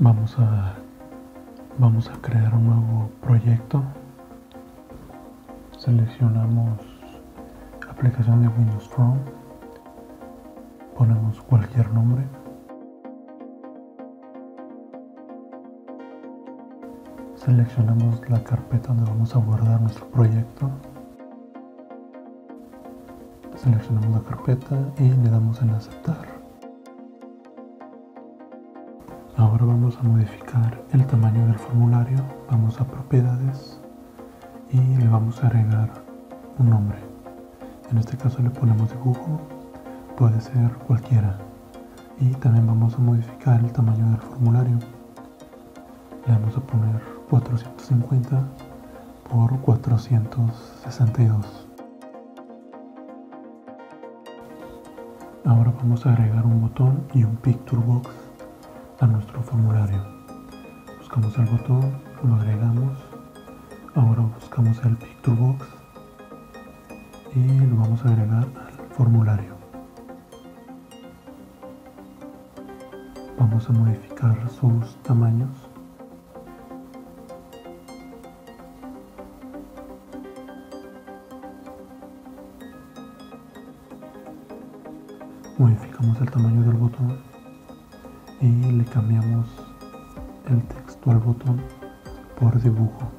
Vamos a vamos a crear un nuevo proyecto. Seleccionamos aplicación de Windows Phone. Ponemos cualquier nombre. Seleccionamos la carpeta donde vamos a guardar nuestro proyecto. Seleccionamos la carpeta y le damos en aceptar. Ahora vamos a modificar el tamaño del formulario. Vamos a propiedades y le vamos a agregar un nombre. En este caso le ponemos dibujo, puede ser cualquiera. Y también vamos a modificar el tamaño del formulario. Le vamos a poner 450 por 462. Ahora vamos a agregar un botón y un picture box a nuestro formulario. Buscamos el botón, lo agregamos. Ahora buscamos el picture box y lo vamos a agregar al formulario. Vamos a modificar sus tamaños modificamos el tamaño del botón y le cambiamos el texto al botón por dibujo.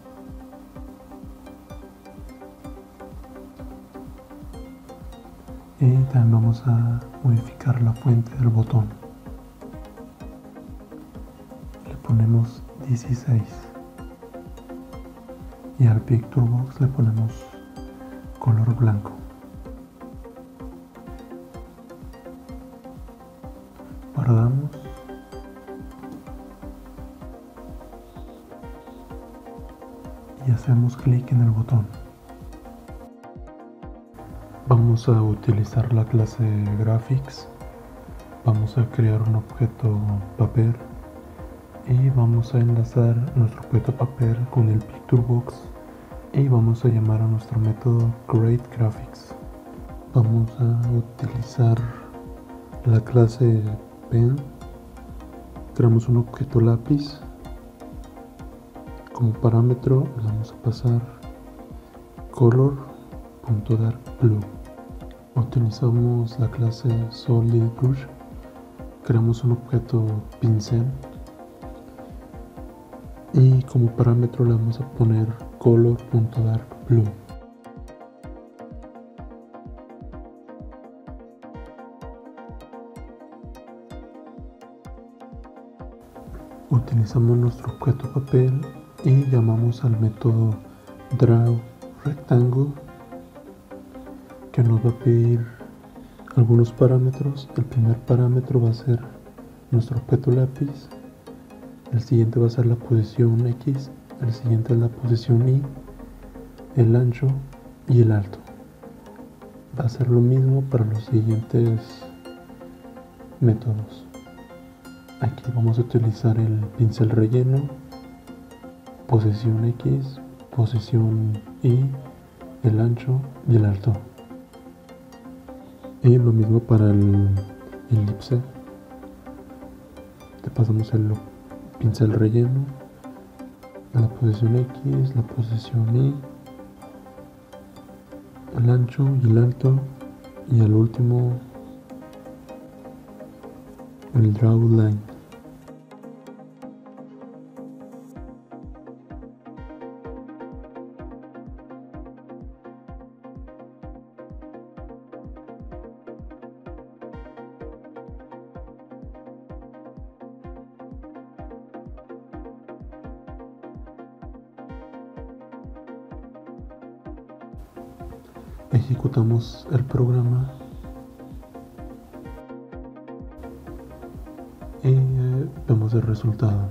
Y también vamos a modificar la fuente del botón. Le ponemos 16 y al picture box le ponemos color blanco. Guardamos hacemos clic en el botón. Vamos a utilizar la clase graphics. Vamos a crear un objeto papel y vamos a enlazar nuestro objeto papel con el picture box y vamos a llamar a nuestro método create graphics. Vamos a utilizar la clase pen. Creamos un objeto lápiz como parámetro le vamos a pasar color.darkblue utilizamos la clase solid brush creamos un objeto pincel. Y como parámetro le vamos a poner color.darkblue utilizamos nuestro objeto papel y llamamos al método draw rectangle que nos va a pedir algunos parámetros. El primer parámetro va a ser nuestro objeto lápiz el siguiente va a ser la posición X el siguiente es la posición Y el ancho y el alto. Va a ser lo mismo para los siguientes métodos. Aquí vamos a utilizar el pincel relleno posición X posición Y el ancho y el alto. Y lo mismo para el elipse te pasamos el pincel relleno. La posición X la posición Y. El ancho y el alto. Y al último el draw line ejecutamos el programa. Y eh, vemos el resultado